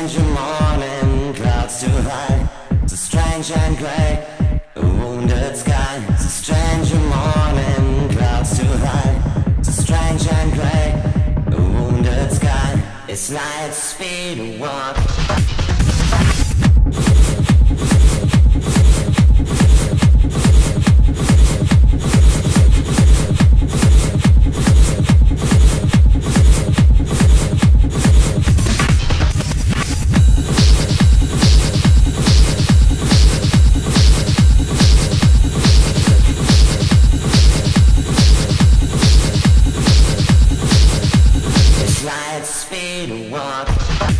a strange morning, clouds too high. It's a strange and gray, a wounded sky. It's a strange morning, clouds too high. It's a strange and gray, a wounded sky. It's light speed walk. light speed walk.